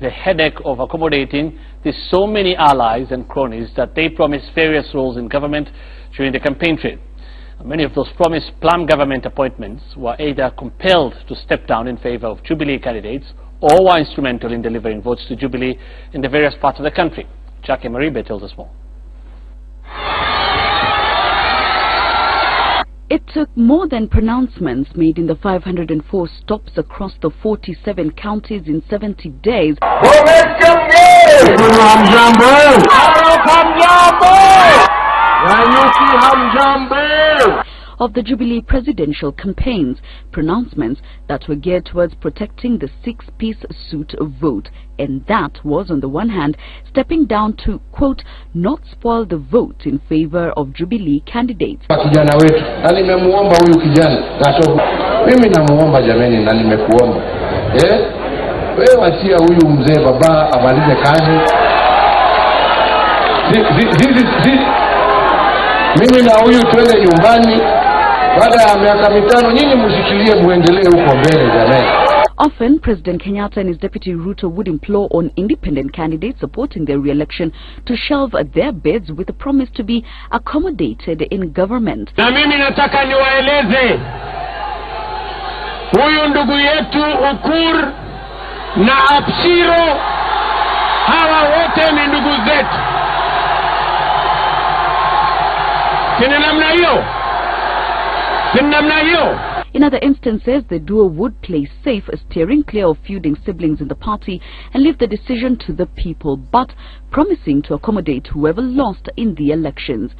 The headache of accommodating so many allies and cronies that they promised various roles in government during the campaign trail. Many of those promised plum government appointments were either compelled to step down in favor of Jubilee candidates or were instrumental in delivering votes to Jubilee in the various parts of the country. Jackie Maribe tells us more. It took more than pronouncements made in the 504 stops across the 47 counties in 70 days of the Jubilee presidential campaigns, pronouncements that were geared towards protecting the six-piece suit vote. And that was, on the one hand, stepping down to, quote, not spoil the vote in favor of Jubilee candidates. wetu na nimemuomba huyu kijana mimi namuomba jameni na eh huyu mzee baba amalize kazi zi, zi, zi, zi, zi. mimi na huyu twende nyumbani baada ya miaka mitano nyinyi mshikilie muendelee huko mbele jamani. Often, President Kenyatta and his deputy Ruto would implore on independent candidates supporting their re-election to shelve their bids with a promise to be accommodated in government. na mimi nataka niwaeleze huyu ndugu yetu Ukur na Apshiro, hawa wote ni ndugu zetu, sini namna hiyo. In other instances, the duo would play safe, steering clear of feuding siblings in the party and leave the decision to the people, but promising to accommodate whoever lost in the elections.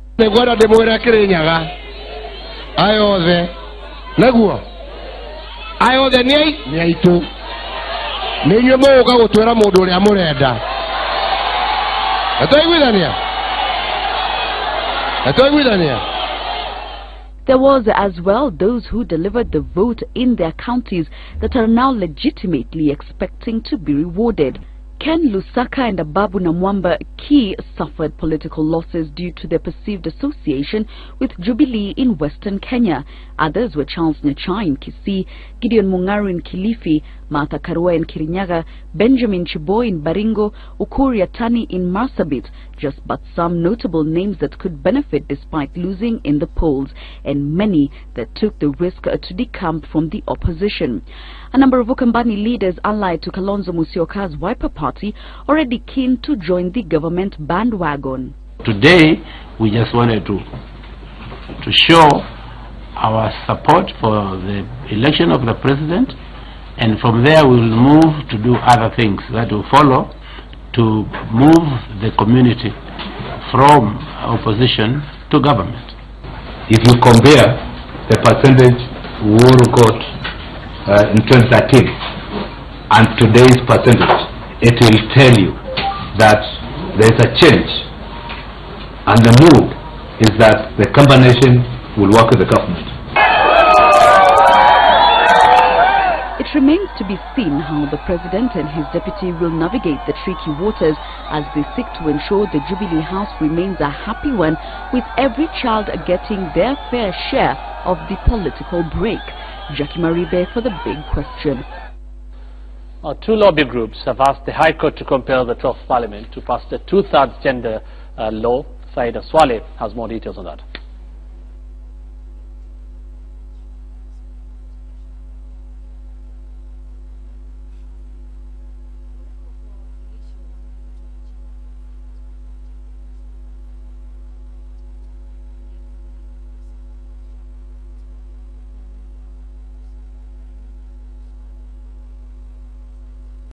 There was as well those who delivered the vote in their counties that are now legitimately expecting to be rewarded. Ken Lusaka and Ababu Namwamba Key suffered political losses due to their perceived association with Jubilee in Western Kenya. Others were Charles Nyachae in Kisii, Gideon Mung'aro in Kilifi, Martha Karua in Kirinyaga, Benjamin Cheboi in Baringo, Ukur Yatani in Marsabit, just but some notable names that could benefit despite losing in the polls, and many that took the risk to decamp from the opposition. A number of Ukambani leaders allied to Kalonzo Musyoka's Wiper Party already keen to join the government bandwagon. Today, we just wanted to to show our support for the election of the president, and from there we will move to do other things that will follow to move the community from opposition to government. if you compare the percentage Uhuru got uh, in 2013 and today's percentage, it will tell you that there is a change. And the mood is that the combination will work with the government. It remains to be seen how the president and his deputy will navigate the tricky waters as they seek to ensure the Jubilee House remains a happy one with every child getting their fair share of the political break. Jackie Maribe for the big question. Uh, two lobby groups have asked the High Court to compel the 12th Parliament to pass the two-thirds gender uh, law. Saida Swaleh has more details on that.